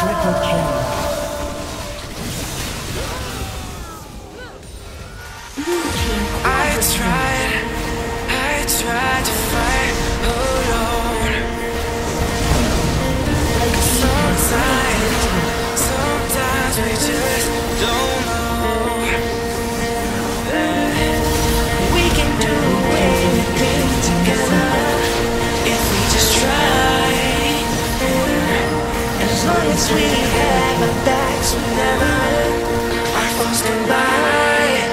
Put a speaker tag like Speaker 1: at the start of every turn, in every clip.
Speaker 1: Triple kill. As we have our backs whenever our phones combine.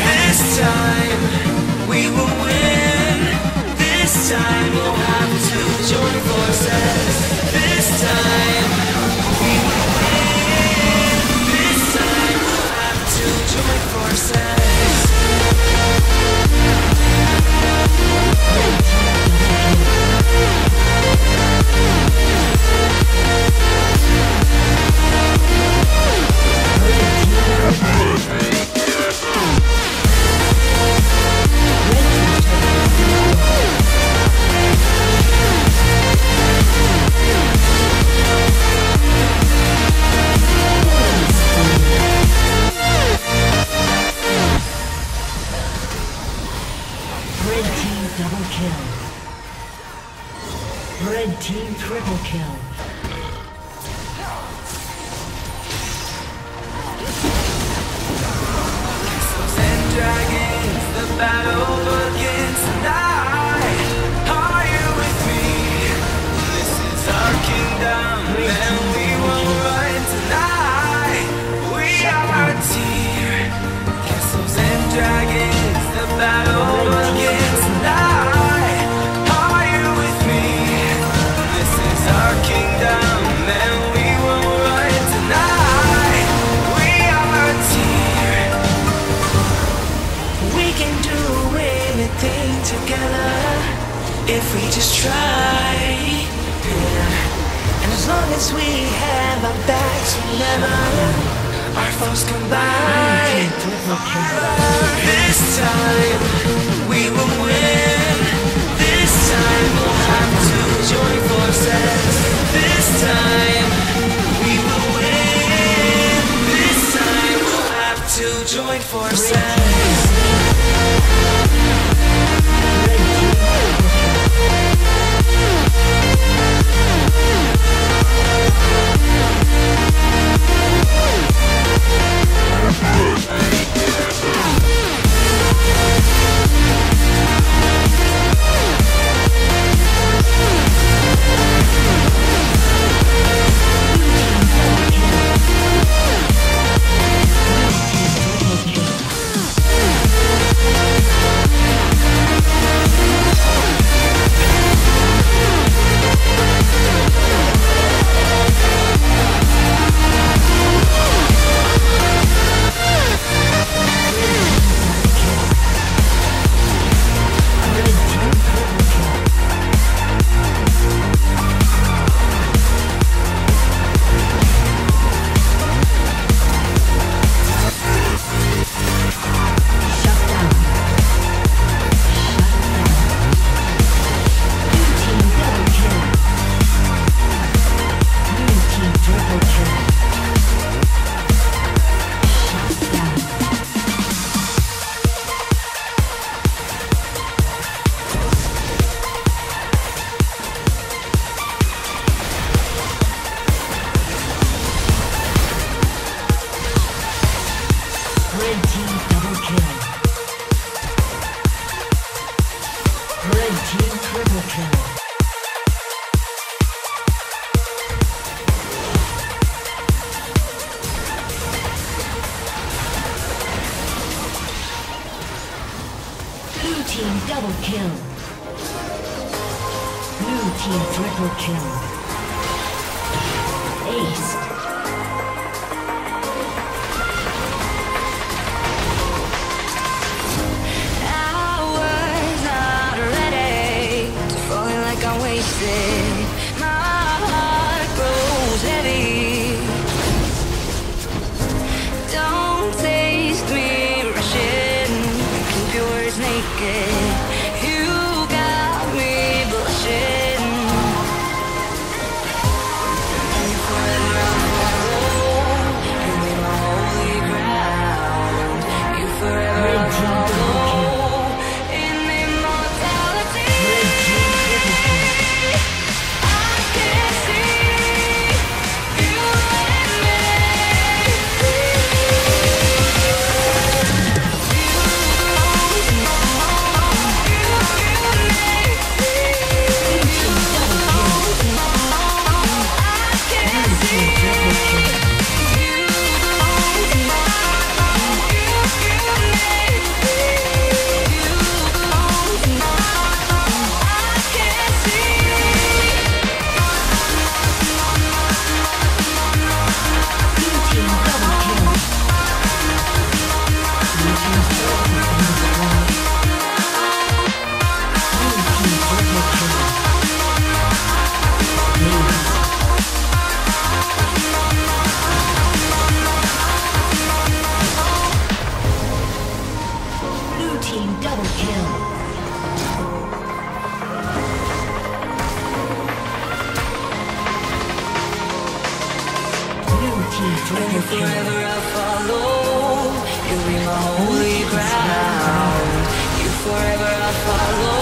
Speaker 1: This time we will win. This time we'll have to join forces. This time we will win. This time we'll have to join forces.
Speaker 2: Red Red team triple kill.
Speaker 1: and dragons, the battle begins tonight. Are you with me? This is our kingdom, whenever our foes combine. This time
Speaker 2: team double kill. Blue team triple kill. Ace.
Speaker 3: Words forever I'll follow. You'll be my holy ground. You forever I'll follow.